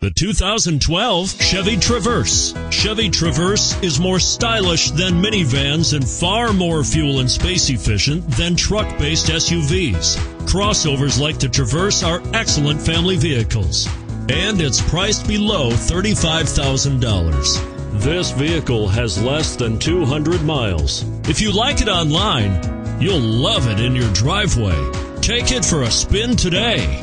The 2012 Chevy Traverse. Chevy Traverse is more stylish than minivans and far more fuel and space efficient than truck-based SUVs. Crossovers like the Traverse are excellent family vehicles. And it's priced below $35,000. This vehicle has less than 200 miles. If you like it online, you'll love it in your driveway. Take it for a spin today.